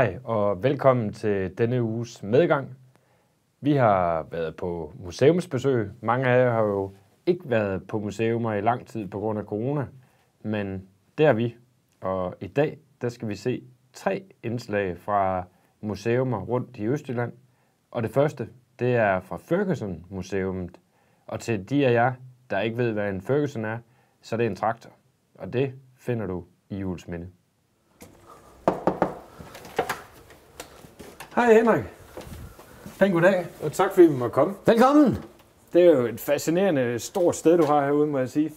Hej og velkommen til denne uges medgang. Vi har været på museumsbesøg. Mange af jer har jo ikke været på museumer i lang tid på grund af corona, men det er vi. Og i dag der skal vi se tre indslag fra museumer rundt i Østjylland. Og det første, det er fra Ferguson Museet. Og til de af jer, der ikke ved, hvad en Ferguson er, så er det en traktor. Og det finder du i Julesminde. Hej Henrik. Pæn goddag, og tak fordi vi må komme. Velkommen. Det er jo et fascinerende stort sted, du har herude, må jeg sige.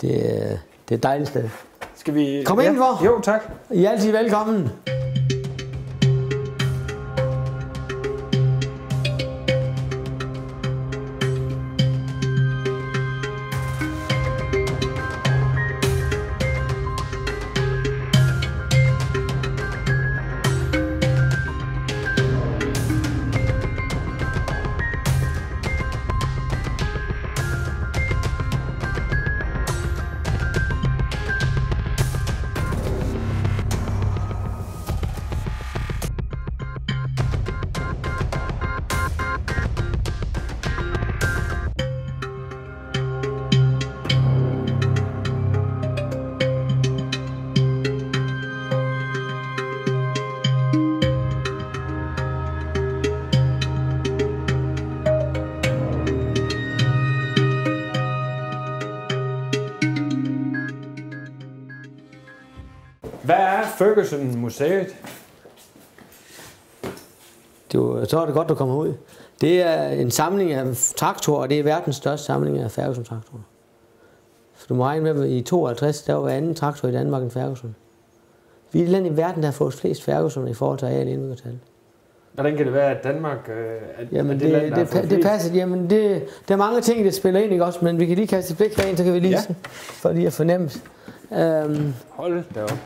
Det, er- det er et dejligt sted. Skal vi... Kom indenfor. Jo, tak. I er altid velkommen. Ferguson Museet? Du, så er det godt, du kommer ud. Det er en samling af traktorer, og det er verdens største samling af Ferguson-traktorer. Så du må regne med, at i 52, der var hver anden traktor i Danmark en Ferguson. Vi er det land i verden, der har fået flest Ferguson i forhold til areal indbyggertal. Hvordan kan det være, at Danmark øh, er, Jamen, er det, land, det, der har det, det, flest? passer. Jamen, det, der er mange ting, der spiller ind, ikke også? Men vi kan lige kaste et blik derind, så kan vi lige ja. for lige at fornemme. Øhm, Hold da op.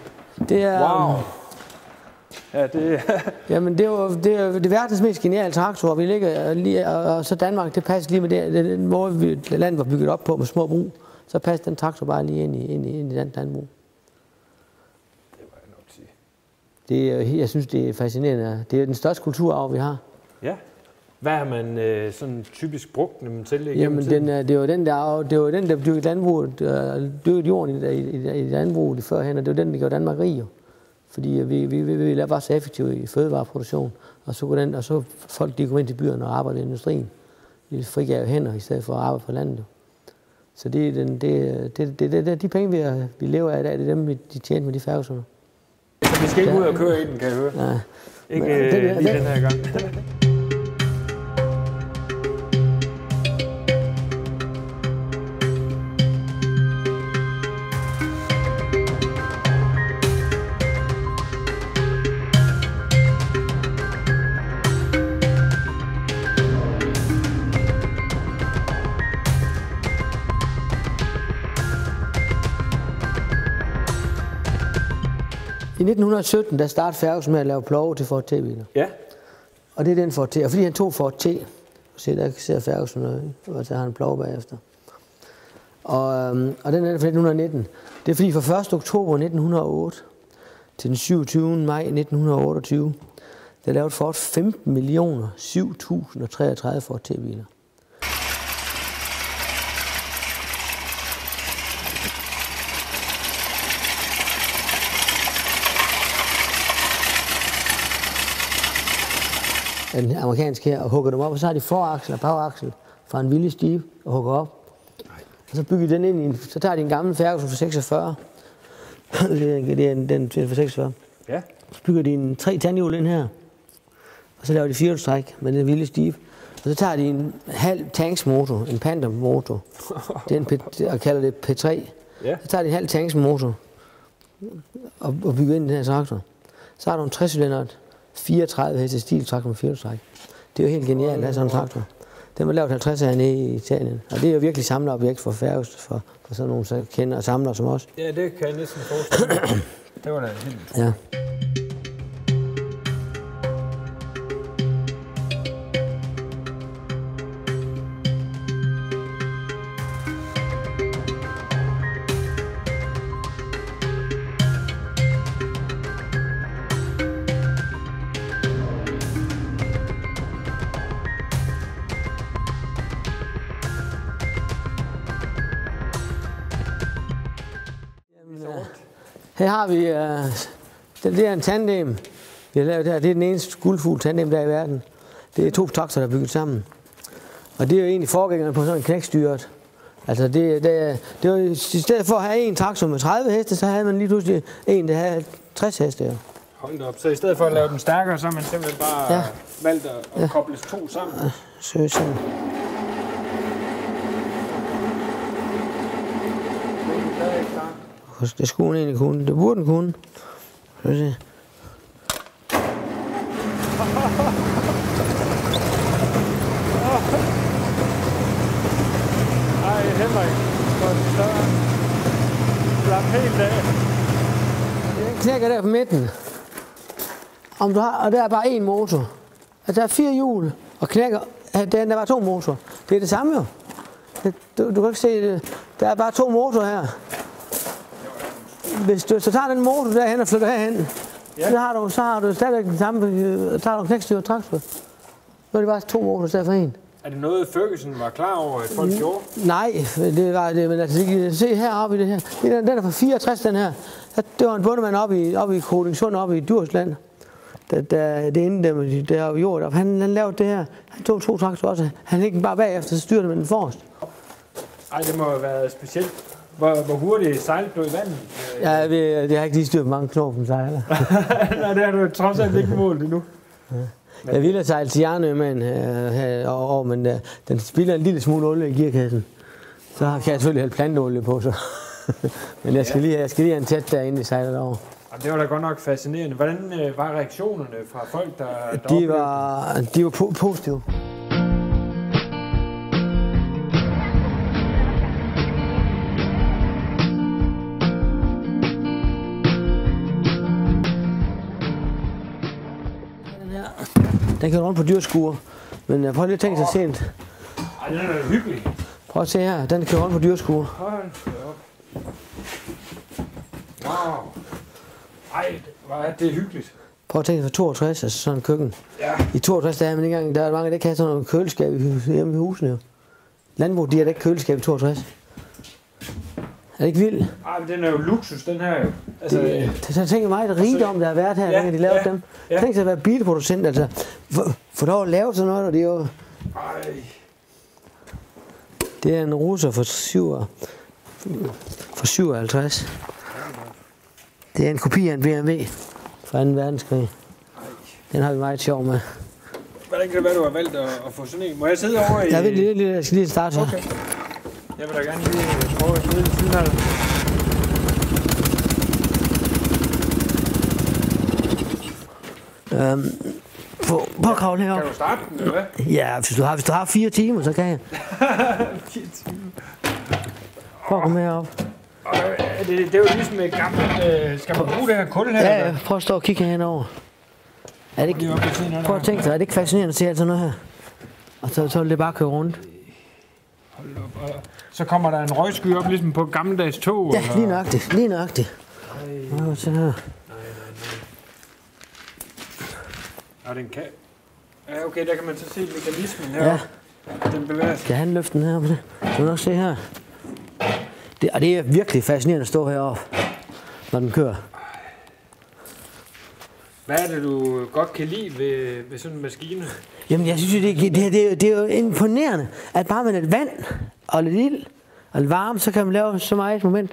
det er, Wow. Ja, det Jamen, det er jo det, er, det er verdens mest geniale traktor. Vi ligger lige, og, så Danmark, det passer lige med det, det, den måde, vi, landet var bygget op på med små brug. Så passer den traktor bare lige ind i, ind i, ind i den landbrug. det må jeg nok sige. Det er, jeg synes, det er fascinerende. Det er den største kulturarv, vi har. Ja. Hvad har man øh, sådan typisk brugt dem til Jamen, den, er- det var den, der, det var den, der dyrkede landbruget, øh, dyrkede jorden i, i, i, landbruget førhen, og det var den, der gjorde Danmark rig. Fordi øh, vi, vi, vi, vi var så effektive i fødevareproduktion, og så, kunne den, og så folk de kom ind til byerne og arbejdede i industrien. De frigav hænder i stedet for at arbejde på landet. Så det er den, det, det, det, det, det, de penge, vi, har- vi lever af i dag, det er dem, vi- de tjente med de færgesunder. Så vi skal ikke ud og køre i den, kan jeg høre. Ja. Ikke Men, øh, den der- lige den her gang. I 1917, der startede Ferguson med at lave plove til Ford T-biler. Ja. Og det er den Ford T. Og fordi han tog Ford T, se der sidder Ferguson og, og så har han plov bagefter. Og, øhm, og den er fra 1919. Det er fordi fra 1. oktober 1908 til den 27. maj 1928, der lavede Ford 15 millioner 7.033 Ford T-biler. Af den amerikanske her, og hugger dem op, og så har de foraksel og bagaksel fra en villig stive og hugger op. Og så bygger de den ind i en, så tager de en gammel Ferguson fra 46. det er, det er en, den fra 46. Ja. Så bygger de en tre tandhjul ind her. Og så laver de firehjulstræk med den vilde stive. Og så tager de en halv tanksmotor, en Panther motor. Det er en P, og kalder det P3. Ja. Så tager de en halv tanksmotor og, og bygger ind i den her traktor. Så har du en 60 cylinder 34 heste stiltraktor med firehjulstræk. Det er jo helt genialt at have sådan en traktor. Den var lavet 50 her nede i Italien. Og det er jo virkelig samlerobjekt for Færøs, for, for sådan nogle så kender og samler som os. Ja, det kan jeg næsten forestille mig. Det var da helt... Ja. Her har vi, øh, det, det er en tandem, vi har lavet her. Det er den eneste guldfugl tandem, der er i verden. Det er to traktorer, der er bygget sammen. Og det er jo egentlig forgængeren på sådan en knækstyret. Altså det, det, det var, i stedet for at have en traktor med 30 heste, så havde man lige pludselig en, der havde 60 heste. Ja. Hold op. Så i stedet for at lave den stærkere, så har man simpelthen bare ja. Valgt at, at ja. kobles to sammen. Så Det skulle hun egentlig kunne. Det burde den kunne. Skal vi se. Ej, Henrik. For søren. Slap helt af. Den knækker der på midten. Om du har, og der er bare én motor. Altså, der er fire hjul, og knækker. ja, Der, er bare to motorer. Det er det samme jo. Du, du kan ikke se det. Der er bare to motorer her. Hvis du så tager den motor derhen og flytter herhen, ja. så, har du, så har du stadigvæk den samme, øh, tager du en knækstyr traktor. Så er det bare to motorer i stedet for en. Er det noget, Ferguson var klar over, at folk gjorde? Nej, det var det, men altså, I kan se heroppe i det her. Er Den, den er fra 64, den her. Det var en bundemand oppe i, oppe i Kodingsund, oppe i Djursland. Der, der, det er inden der, der oppe i jord. Han, han lavede det her. Han tog to traktorer også. Han gik bare bagefter, så styrte med den forrest. Ej, det må have været specielt. Hvor, hvor hurtigt sejlet blev i vandet? Ja, jeg, jeg har ikke lige styrt på mange knop, som sejler. Nej, det har du trods alt ikke målt endnu. Jeg ville have sejlet til Jarnø med en her over, men uh, den spilder en lille smule olie i gearkassen. Så kan jeg selvfølgelig hælde planteolie på, så. men jeg skal, lige, jeg skal lige have en tæt derinde, i sejler derover. Det var da godt nok fascinerende. Hvordan øh, var reaktionerne fra folk, der, der De var, de var po- positive. Den kan rundt på dyrskuer. Men øh, prøv lige at tænke sig sent. Ej, den er hyggelig. Prøv at se her. Den kan rundt på dyrskuer. Wow. Ej, hvor er det hyggeligt. Prøv at tænke sig 62, altså sådan en køkken. Ja. I 62 der er man ikke engang, der er mange, der ikke har sådan noget køleskab hjemme i husene. Landbrug, de har da ikke køleskab i 62. Er det ikke vildt? Ej, men den er jo luksus, den her jo. Altså, Det, det, så tænker mig, at rigdom, der har været her, Ja, dengang de lavede ja, dem. ja. Tænk sig at være bilproducent, altså. For, for dog at lave sådan noget, og det er jo... ej. Det er en russer for, 7, for 57. Det er en kopi af en BMW fra 2. verdenskrig. Den har vi meget sjov med. Hvordan kan det være, du har valgt at, at få sådan en? Må jeg sidde over i... Jeg, vil lige, lige, jeg skal lige starte her. Okay. Jeg vil da gerne lige prøve at sidde ved siden af dig. Øhm, prøv, prøv at kravle herop. Kan du starte den, eller hvad? Ja, hvis du har, hvis du har fire timer, så kan jeg. Prøv at komme herop. Og er det, det er jo ligesom et gammelt... Øh, skal man bruge det her kul her? Ja, prøv at stå og kigge henover. Er det ikke, prøv at tænke dig, er det ikke fascinerende at se alt sådan noget her? Og så, så vil det bare køre rundt. Hold op. Og så kommer der en røgsky op, ligesom på gammeldags tog. Ja, eller? lige nøjagtigt, lige nøjagtigt. Prøv at se her. Og den kan... Ja, okay, der kan man så se mekanismen her. Ja. Den bevæger sig. Kan han løfte den her? Så kan du nok se her. Det, og det er virkelig fascinerende at stå heroppe, når den kører. Hvad er det, du godt kan lide ved, ved sådan en maskine? Jamen, jeg synes, jo, det, det, det, er det er jo imponerende, at bare med lidt vand og lidt ild og lidt varme, så kan man lave så meget i et moment.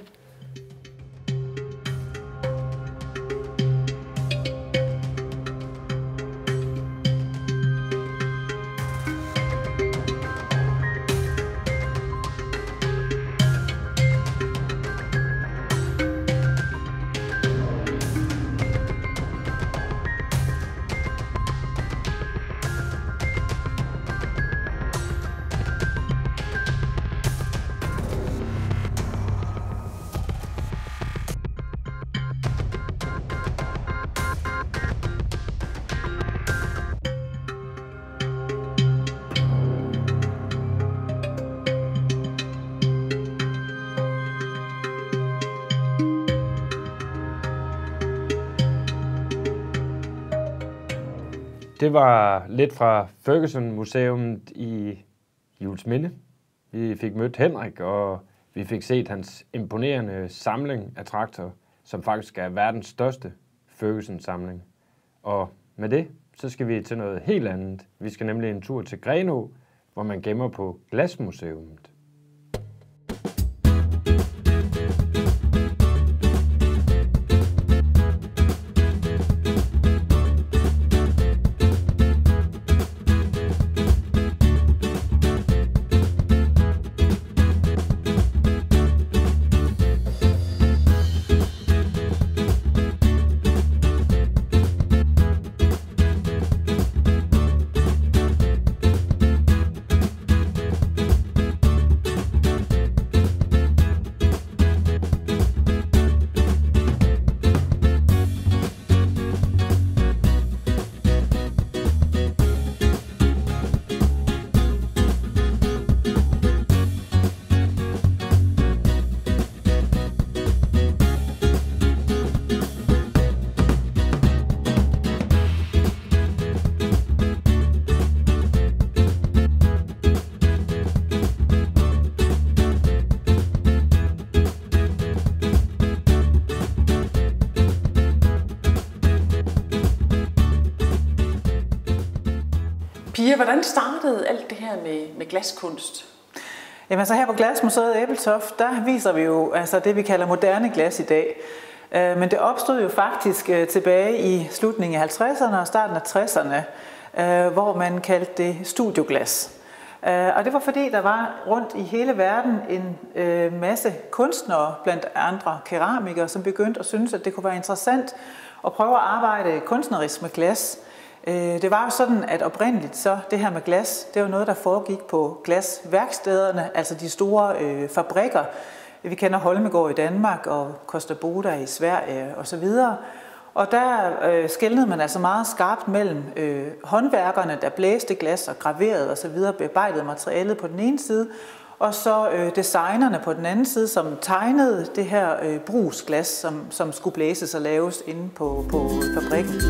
Det var lidt fra Ferguson Museum i Julesminde. Vi fik mødt Henrik, og vi fik set hans imponerende samling af traktorer. som faktisk er verdens største Ferguson-samling. Og med det, så skal vi til noget helt andet. Vi skal nemlig en tur til Grenå, hvor man gemmer på Glasmuseet. Pia, hvordan startede alt det her med, med glaskunst? Jamen så her på Glasmuseet Æbeltoft, der viser vi jo altså det, vi kalder moderne glas i dag. Øh, men det opstod jo faktisk øh, tilbage i slutningen af 50'erne og starten af 60'erne, øh, hvor man kaldte det studioglas. Og det var fordi, der var rundt i hele verden en masse kunstnere, blandt andre keramikere, som begyndte at synes, at det kunne være interessant at prøve at arbejde kunstnerisk med glas. Øh, det var jo sådan, at oprindeligt så det her med glas, det var noget, der foregik på glasværkstederne, altså de store øh, fabrikker. Vi kender Holmegård i Danmark og Costa Boda i Sverige osv. Og der øh, skældnede man altså meget skarpt mellem øh, håndværkerne, der blæste glas og graverede osv., bearbejdede materialet på den ene side, og så øh, designerne på den anden side, som tegnede det her øh, brugsglas, som, som skulle blæses og laves inde på, på fabrikken.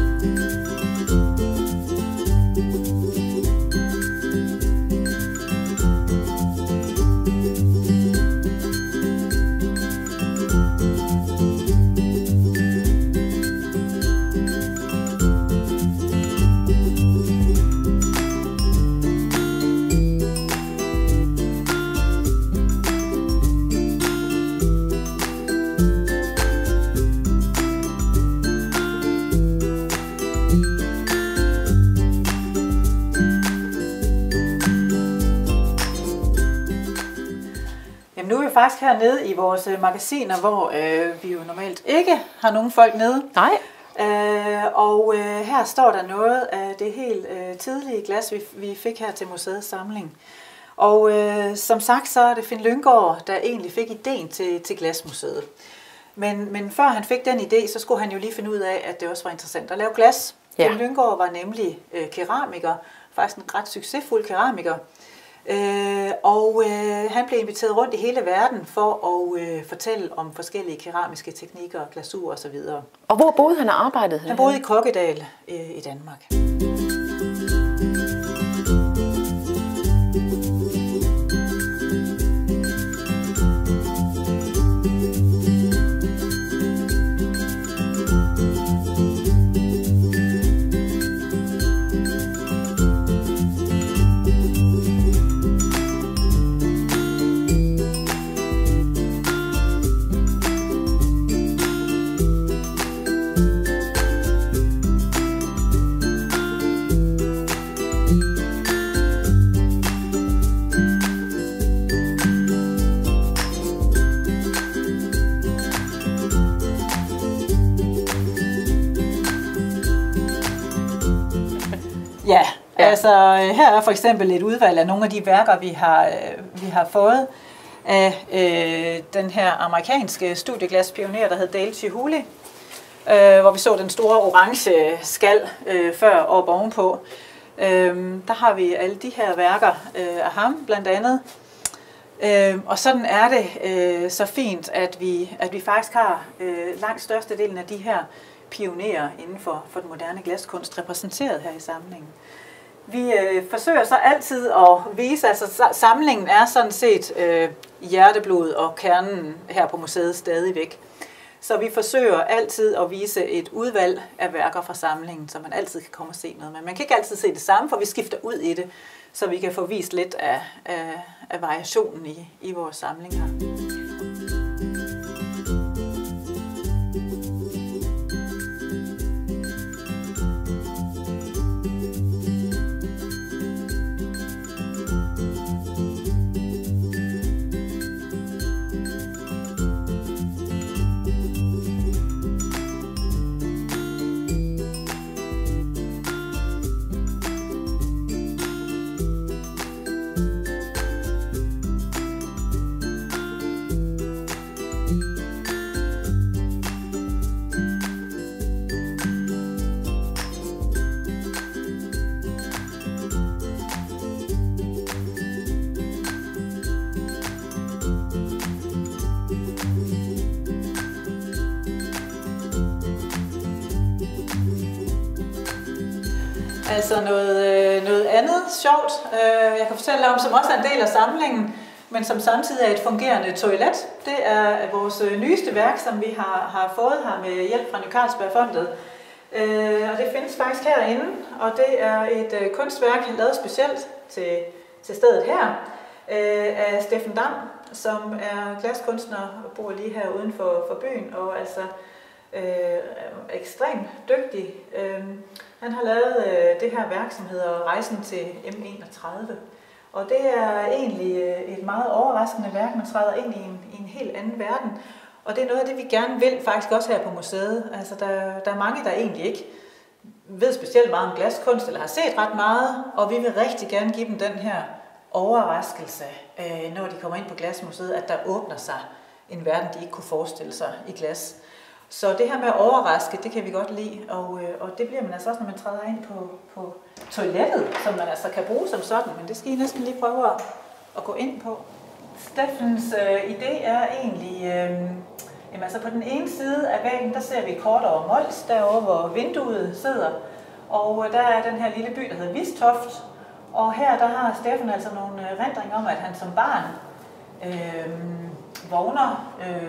Faktisk hernede i vores øh, magasiner, hvor øh, vi jo normalt ikke har nogen folk nede. Nej. Øh, og øh, her står der noget af det helt øh, tidlige glas, vi, vi fik her til museets samling. Og øh, som sagt, så er det Finn Lyngård, der egentlig fik ideen til, til Glasmuseet. Men, men før han fik den idé, så skulle han jo lige finde ud af, at det også var interessant at lave glas. Ja. Finn Lyngård var nemlig øh, keramiker, faktisk en ret succesfuld keramiker. Øh, og øh, han blev inviteret rundt i hele verden for at øh, fortælle om forskellige keramiske teknikker, glasur osv. Og hvor boede han og arbejdede? Han boede i Kokkedal øh, i Danmark. Ja, altså øh, her er for eksempel et udvalg af nogle af de værker, vi har, øh, vi har fået af øh, den her amerikanske studieglaspioner, der hed Dale Chihuly, øh, hvor vi så den store orange skal øh, før og ovenpå. Øh, der har vi alle de her værker øh, af ham, blandt andet. Øh, og sådan er det øh, så fint, at vi, at vi faktisk har øh, langt størstedelen af de her pionerer inden for, for den moderne glaskunst repræsenteret her i samlingen. Vi øh, forsøger så altid at vise, altså samlingen er sådan set øh, hjerteblod og kernen her på museet stadigvæk. Så vi forsøger altid at vise et udvalg af værker fra samlingen, så man altid kan komme og se noget. Men man kan ikke altid se det samme, for vi skifter ud i det, så vi kan få vist lidt af, af, af variationen i, i vores samling her. Altså noget, øh, noget andet sjovt, øh, jeg kan fortælle om, som også er en del af samlingen, men som samtidig er et fungerende toilet. Det er vores øh, nyeste værk, som vi har, har fået her med hjælp fra Ny Carlsbergfondet. Øh, og det findes faktisk herinde, og det er et øh, kunstværk lavet specielt til, til stedet her øh, af Steffen Dam, som er glaskunstner og bor lige her uden for, for byen, og altså øh, ekstremt dygtig. Øh, han har lavet øh, det her værk, som hedder Rejsen til M31. Og det er egentlig øh, et meget overraskende værk. Man træder ind i en, i en helt anden verden. Og det er noget af det, vi gerne vil faktisk også her på museet. Altså, der, der er mange, der egentlig ikke ved specielt meget om glaskunst, eller har set ret meget, og vi vil rigtig gerne give dem den her overraskelse, øh, når de kommer ind på Glasmuseet, at der åbner sig en verden, de ikke kunne forestille sig i glas. Så det her med at overraske, det kan vi godt lide, og, øh, og det bliver man altså også, når man træder ind på, på toilettet, som man altså kan bruge som sådan, men det skal I næsten lige prøve at, at gå ind på. Steffens øh, idé er egentlig, øh, jamen altså på den ene side af væggen, der ser vi kort over Mols, derovre hvor vinduet sidder, og øh, der er den her lille by, der hedder Vistoft, og her der har Steffen altså nogle øh, rendringer om, at han som barn øh, vågner øh,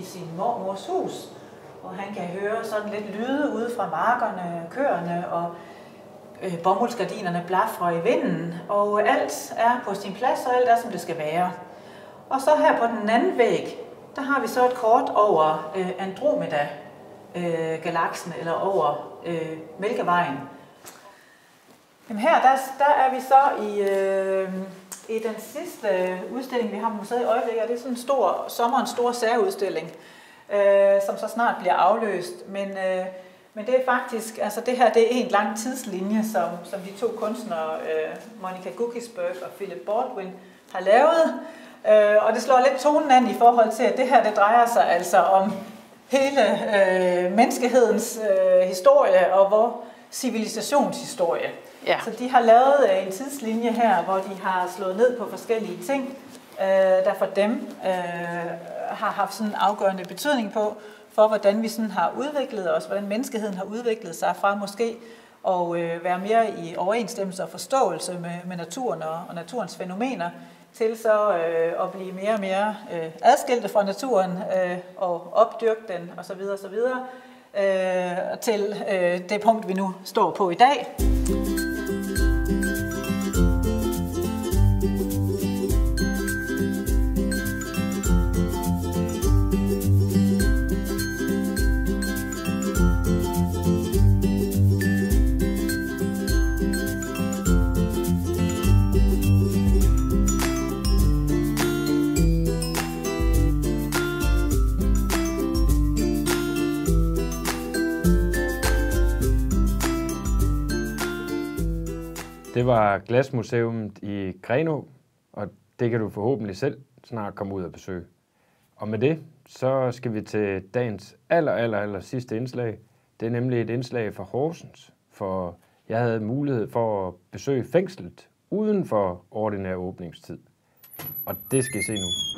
i sin mormors hus, og han kan høre sådan lidt lyde ude fra markerne, køerne og øh, bomuldsgardinerne blafrer i vinden, og alt er på sin plads, og alt er, som det skal være. Og så her på den anden væg, der har vi så et kort over øh, Andromeda-galaksen, øh, eller over øh, Mælkevejen. Jamen her, der, der er vi så i, øh, i den sidste udstilling, vi har på museet i øjeblikket, og det er sådan en stor, sommerens store særudstilling, øh, som så snart bliver afløst. Men, øh, men det er faktisk, altså det her det er en lang tidslinje, som, som de to kunstnere, øh, Monica Guggisberg og Philip Baldwin, har lavet. Øh, og det slår lidt tonen an i forhold til, at det her det drejer sig altså om hele øh, menneskehedens øh, historie og hvor civilisationshistorie. Ja. Så de har lavet øh, en tidslinje her, hvor de har slået ned på forskellige ting, øh, der for dem øh, har haft sådan en afgørende betydning på, for hvordan vi sådan har udviklet os, hvordan menneskeheden har udviklet sig fra måske at øh, være mere i overensstemmelse og forståelse med, med naturen og, og naturens fænomener, til så øh, at blive mere og mere øh, adskilte fra naturen øh, og opdyrke den osv. osv. Øh, til øh, det punkt, vi nu står på i dag. Det var Glasmuseum i Greno, og det kan du forhåbentlig selv snart komme ud og besøge. Og med det, så skal vi til dagens aller, aller, aller sidste indslag. Det er nemlig et indslag fra Horsens, for jeg havde mulighed for at besøge fængslet uden for ordinær åbningstid. Og det skal I se nu.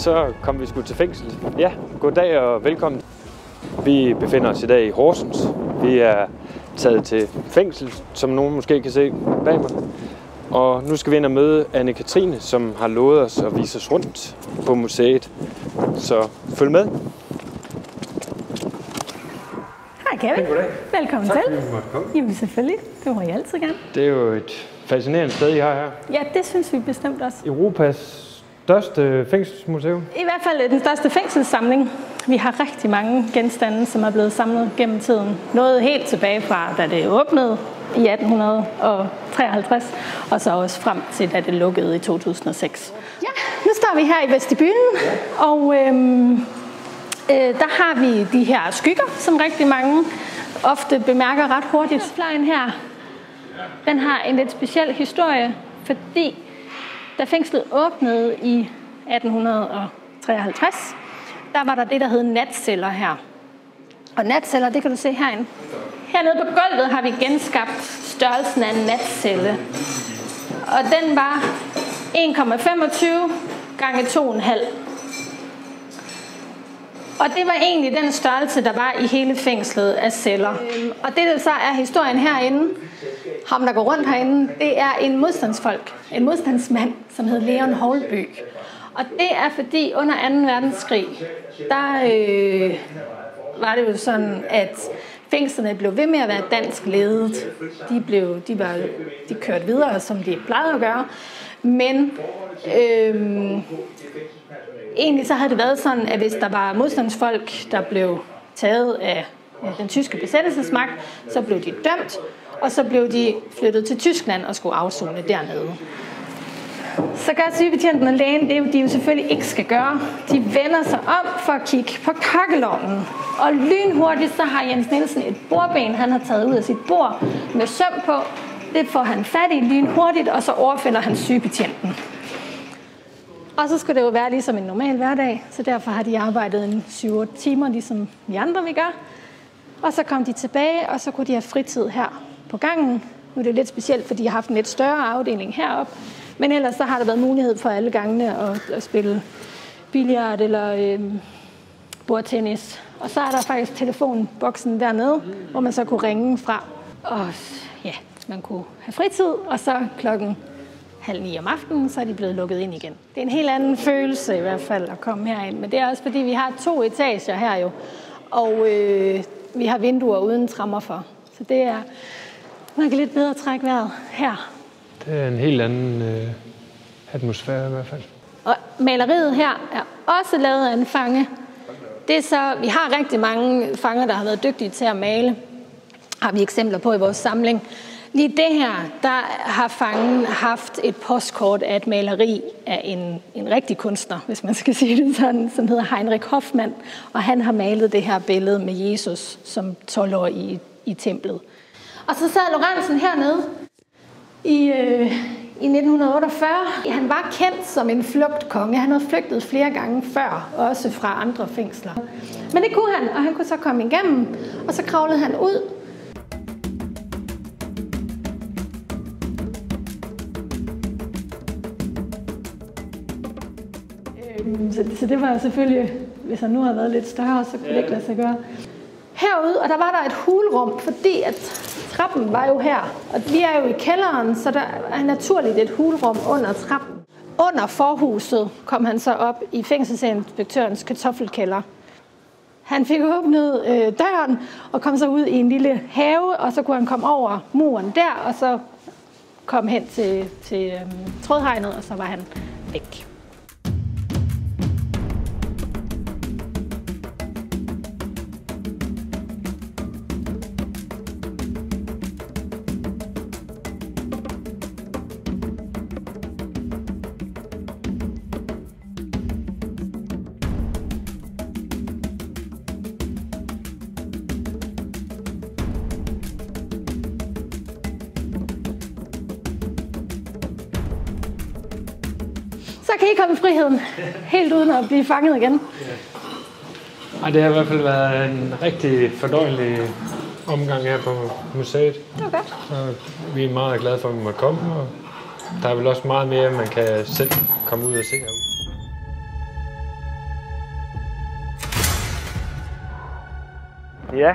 Så kom vi sgu til fængsel. Ja, goddag og velkommen. Vi befinder os i dag i Horsens. Vi er taget til fængsel, som nogen måske kan se bag mig. Og nu skal vi ind og møde Anne-Katrine, som har lovet os at vise os rundt på museet. Så følg med. Hej Kevin. Goddag. Velkommen Tak til. fordi du måtte komme. Jamen selvfølgelig, det må I altid gerne. Det er jo et fascinerende sted, I har her. Ja, det synes vi bestemt også. Europas største fængselsmuseum. I hvert fald den største fængselssamling. Vi har rigtig mange genstande, som er blevet samlet gennem tiden. Noget helt tilbage fra, da det åbnede i 1853, og så også frem til, da det lukkede i 2006. Ja, nu står vi her i vestibylen, og øhm, øh, der har vi de her skygger, som rigtig mange ofte bemærker ret hurtigt. Fløjen her, den har en lidt speciel historie, fordi da fængslet åbnede i 1853, der var der det, der hed natceller her. Og natceller, det kan du se herinde. Hernede på gulvet har vi genskabt størrelsen af en natcelle. Og den var 1,25 gange 2,5. Og det var egentlig den størrelse, der var i hele fængslet af celler. Øhm, Og det, der så er historien herinde, ham der går rundt herinde, det er en modstandsfolk, en modstandsmand, som hed Leon Holby. Og det er fordi under 2. verdenskrig, der øh, var det jo sådan, at fængslerne blev ved med at være dansk ledet. De, blev, de, var, de kørte videre, som de plejede at gøre. Men øh, egentlig så havde det været sådan, at hvis der var modstandsfolk, der blev taget af den tyske besættelsesmagt, så blev de dømt, og så blev de flyttet til Tyskland og skulle afzone dernede. Så gør sygebetjenten og lægen det, de jo selvfølgelig ikke skal gøre. De vender sig om for at kigge på kakkelovnen. Og lynhurtigt så har Jens Nielsen et bordben, han har taget ud af sit bord med søm på. Det får han fat i lynhurtigt, og så overfælder han sygebetjenten. Og så skulle det jo være ligesom en normal hverdag, så derfor har de arbejdet en 7-8 timer, ligesom vi andre vi gør. Og så kom de tilbage, og så kunne de have fritid her på gangen. Nu er det lidt specielt, fordi de har haft en lidt større afdeling heroppe. Men ellers så har der været mulighed for alle gangene at, at spille billiard eller øh, bordtennis. Og så er der faktisk telefonboksen dernede, hvor man så kunne ringe fra. Og ja, man kunne have fritid, og så klokken halv ni om aftenen, så er de blevet lukket ind igen. Det er en helt anden følelse i hvert fald at komme herind. Men det er også fordi, vi har to etager her jo. Og øh, vi har vinduer uden trammer for. Så det er, man kan lidt bedre trække vejret her. Det er en helt anden øh, atmosfære i hvert fald. Og maleriet her er også lavet af en fange. Det er så, vi har rigtig mange fanger, der har været dygtige til at male. Har vi eksempler på i vores samling. Lige det her, der har fangen haft et postkort af et maleri af en, en rigtig kunstner, hvis man skal sige det sådan, som hedder Heinrich Hoffmann. Og han har malet det her billede med Jesus som 12 år i, i templet. Og så sad Lorentzen hernede i, øh, i 1948. Han var kendt som en flugtkonge. Han havde flygtet flere gange før, også fra andre fængsler. Men det kunne han, og han kunne så komme igennem, og så kravlede han ud. Så, så det var selvfølgelig, hvis han nu havde været lidt større, så kunne det ikke lade sig gøre. Herude, og der var der et hulrum, fordi at trappen var jo her, og vi er jo i kælderen, så der er naturligt et hulrum under trappen. Under forhuset kom han så op i fængselsinspektørens kartoffelkælder. Han fik åbnet øh, døren og kom så ud i en lille have, og så kunne han komme over muren der, og så kom hen til, til øh, trådhegnet, og så var han væk. komme i friheden, helt uden at blive fanget igen. Ja. Ej, det har i hvert fald været en rigtig fordøjelig omgang her på museet. Det var godt. Og vi er meget glade for, at vi måtte komme, og der er vel også meget mere, man kan selv komme ud og se herude. Ja,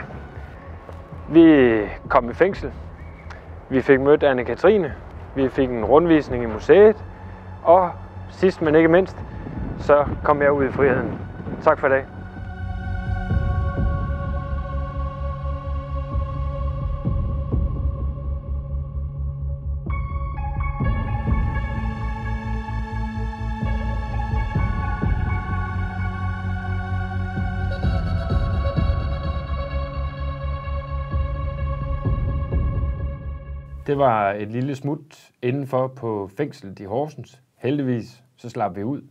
vi kom i fængsel. Vi fik mødt Anne-Katrine. Vi fik en rundvisning i museet. Og sidst men ikke mindst, så kom jeg ud i friheden. Tak for i dag. Det var et lille smut indenfor på fængslet i Horsens. Heldigvis så slap vi ud.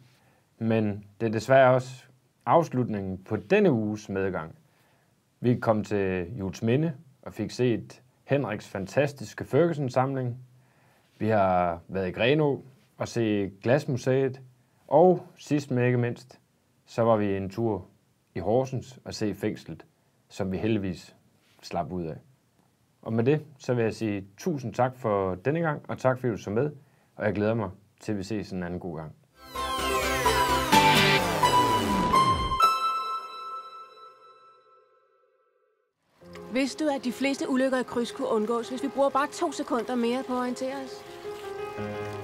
Men det er desværre også afslutningen på denne uges medgang. Vi kom til Jules Minde og fik set Henriks fantastiske Ferguson-samling. Vi har været i Greno og se Glasmuseet. Og sidst men ikke mindst, så var vi en tur i Horsens og se fængslet, som vi heldigvis slap ud af. Og med det, så vil jeg sige tusind tak for denne gang, og tak fordi du så med. Og jeg glæder mig til, vi ses en anden god gang. Vidste du, at de fleste ulykker i kryds kunne undgås, hvis vi bruger bare to sekunder mere på at orientere os?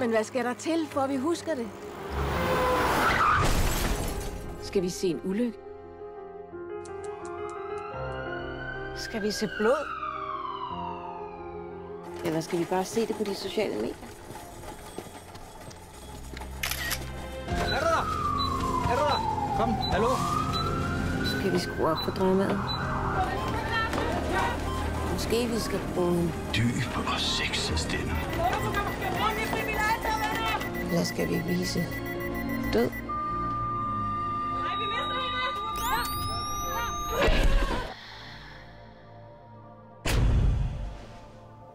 Men hvad skal der til, for at vi husker det? Skal vi se en ulykke? Skal vi se blod? Eller skal vi bare se det på de sociale medier? Kom, hallo? Skal vi skrue op for dramaet? Måske vi skal bruge en... Dyb og sexet stemme. Eller skal vi vise død?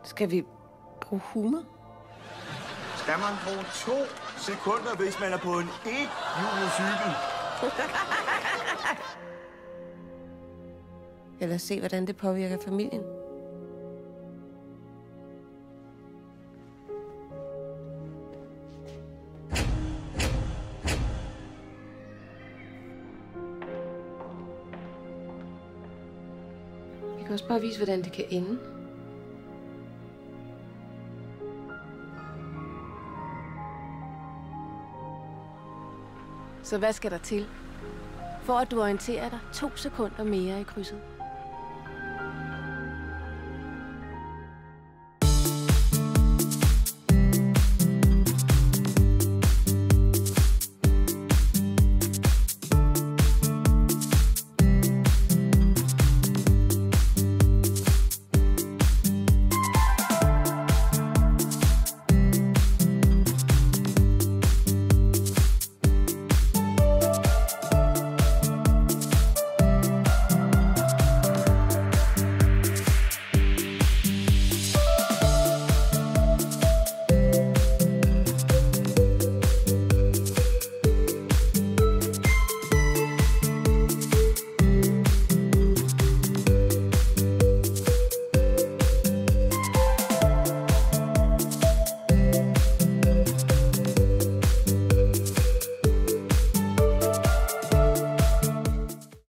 Skal vi bruge humor? Skal man bruge to sekunder, hvis man er på en et cykel? Eller se, hvordan det påvirker familien? Vi kan også bare vise, hvordan det kan ende. Så hvad skal der til, for at du orienterer dig to sekunder mere i krydset?